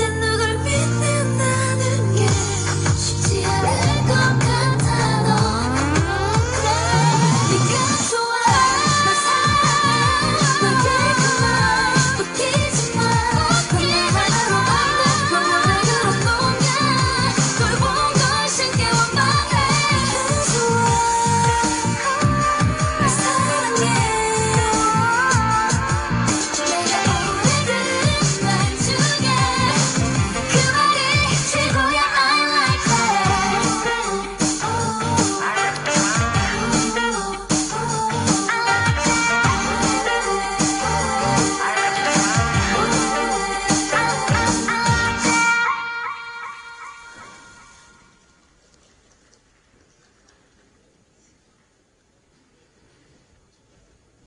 in the